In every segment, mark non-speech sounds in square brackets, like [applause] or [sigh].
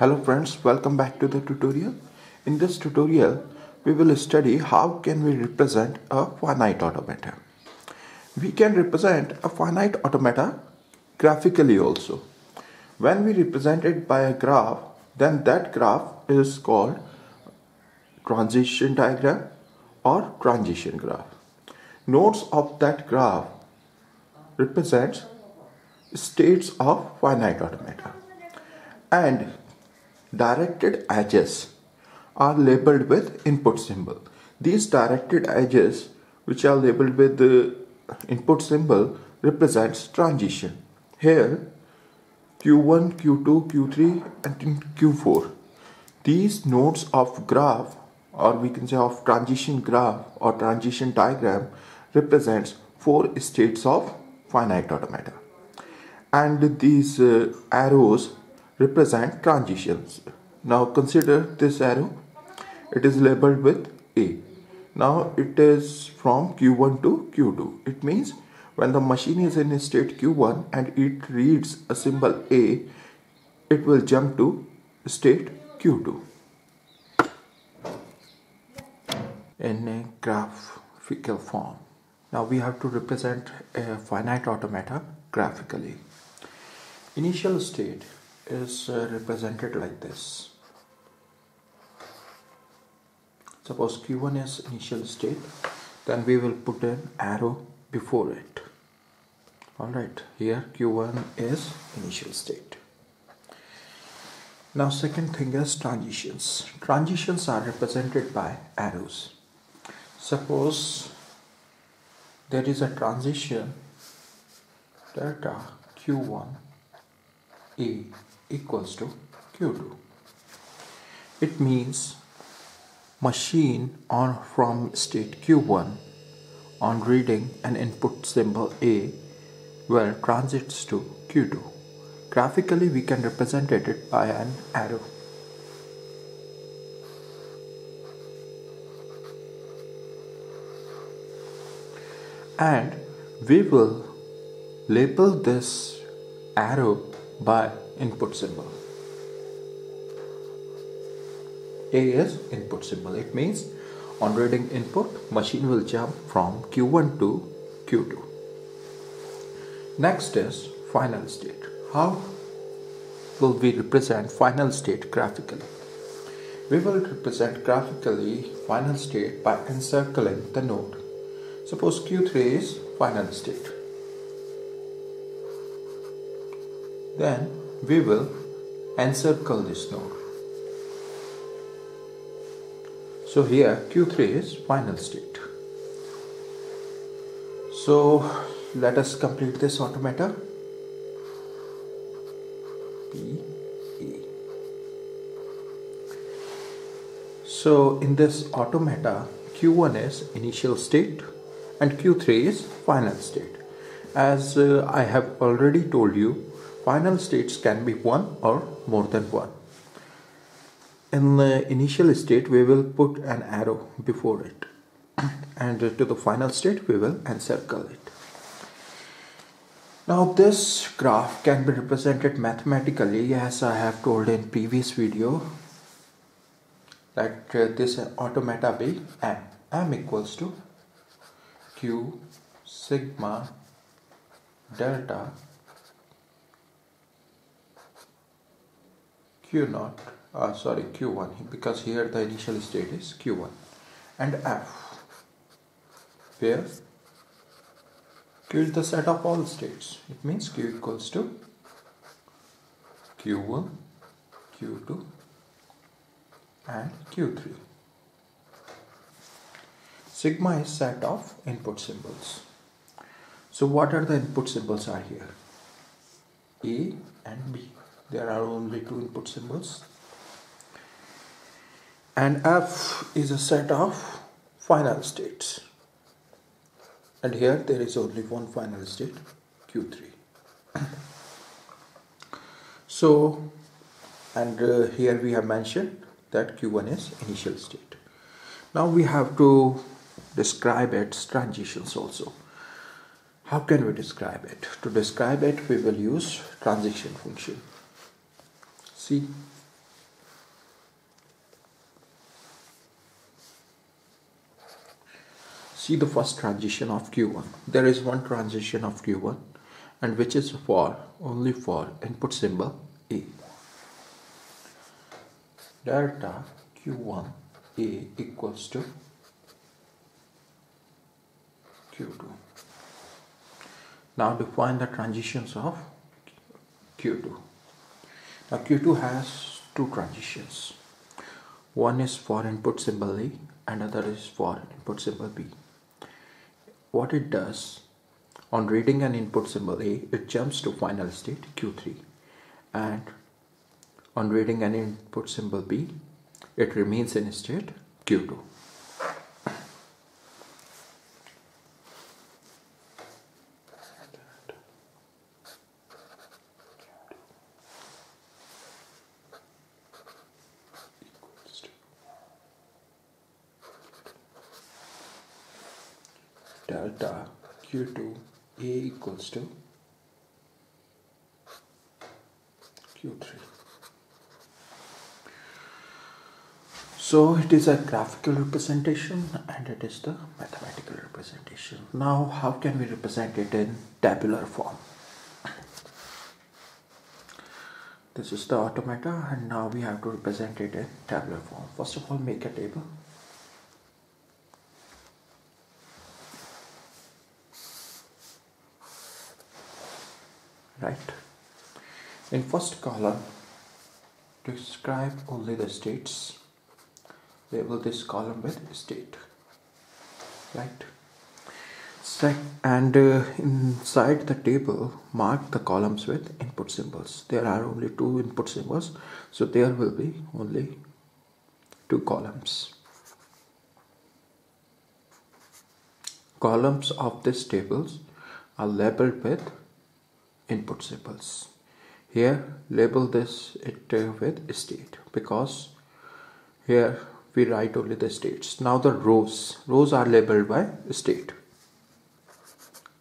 Hello friends, welcome back to the tutorial. In this tutorial, we will study how can we represent a finite automata. We can represent a finite automata graphically also. When we represent it by a graph, then that graph is called transition diagram or transition graph. Nodes of that graph represents states of finite automata and directed edges are labeled with input symbol. These directed edges which are labeled with the input symbol represents transition. Here Q1, Q2, Q3 and Q4. These nodes of graph or we can say of transition graph or transition diagram represents four states of finite automata and these uh, arrows represent transitions. Now consider this arrow. It is labeled with A. Now it is from Q1 to Q2. It means when the machine is in state Q1 and it reads a symbol A, it will jump to state Q2. In a graphical form. Now we have to represent a finite automata graphically. Initial state is uh, represented like this. Suppose Q1 is initial state, then we will put an arrow before it. Alright, here Q1 is initial state. Now second thing is transitions. Transitions are represented by arrows. Suppose there is a transition delta Q1 A equals to Q2. It means machine on from state Q1 on reading an input symbol A will transits to Q2. Graphically we can represent it by an arrow. And we will label this arrow by input symbol. A is input symbol. It means on reading input, machine will jump from Q1 to Q2. Next is final state. How will we represent final state graphically? We will represent graphically final state by encircling the node. Suppose Q3 is final state. Then we will encircle this node. So here Q3 is final state. So let us complete this automata. P. So in this automata Q1 is initial state and Q3 is final state. As uh, I have already told you Final states can be one or more than one. In the initial state, we will put an arrow before it, [clears throat] and to the final state, we will encircle it. Now, this graph can be represented mathematically, as I have told in previous video. That uh, this automata be m. m equals to q sigma delta q naught uh, sorry q1 because here the initial state is q1 and f where q is the set of all states. It means q equals to q1 q2 and q3 sigma is set of input symbols. So what are the input symbols are here? A and b there are only two input symbols. And f is a set of final states. And here there is only one final state q3 [clears throat] so and uh, here we have mentioned that q1 is initial state. Now we have to describe its transitions also. How can we describe it? To describe it we will use transition function See? See the first transition of Q1. There is one transition of Q1 and which is for only for input symbol A. Delta Q1 A equals to Q2. Now define the transitions of Q2 now q2 has two transitions. One is for input symbol a and other is for input symbol b. What it does on reading an input symbol A, it jumps to final state Q3 and on reading an input symbol B, it remains in state Q2. Delta q2 a equals to q3 so it is a graphical representation and it is the mathematical representation. Now how can we represent it in tabular form? This is the automata and now we have to represent it in tabular form. First of all make a table right. In first column describe only the states. Label this column with state. Right. And uh, inside the table mark the columns with input symbols. There are only two input symbols so there will be only two columns. Columns of this tables are labeled with input symbols. Here label this it with state because here we write only the states. Now the rows, rows are labeled by state.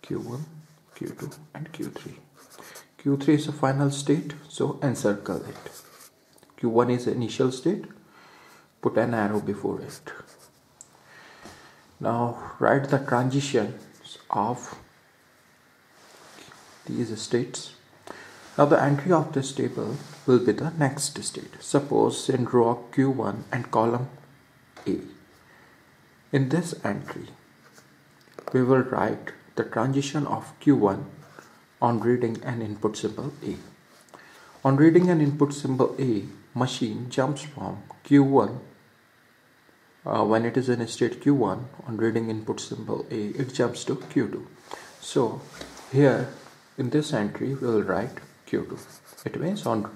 Q1, Q2 and Q3. Q3 is the final state so encircle it. Q1 is initial state, put an arrow before it. Now write the transitions of these states. Now the entry of this table will be the next state. Suppose in row Q1 and column A. In this entry, we will write the transition of Q1 on reading an input symbol A. On reading an input symbol A, machine jumps from Q1 uh, when it is in state Q1 on reading input symbol A, it jumps to Q2. So here in this entry, we will write Q2. It means on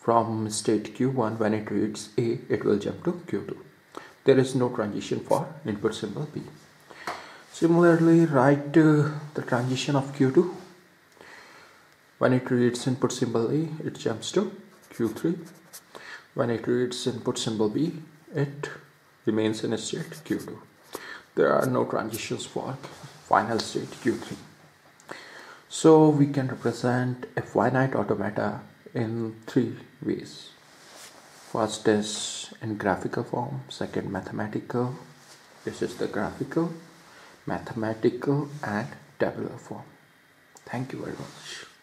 from state Q1 when it reads A, it will jump to Q2. There is no transition for input symbol B. Similarly, write uh, the transition of Q2. When it reads input symbol A, it jumps to Q3. When it reads input symbol B, it remains in state Q2. There are no transitions for final state Q3. So we can represent a finite automata in three ways. First is in graphical form, second mathematical, this is the graphical, mathematical and tabular form. Thank you very much.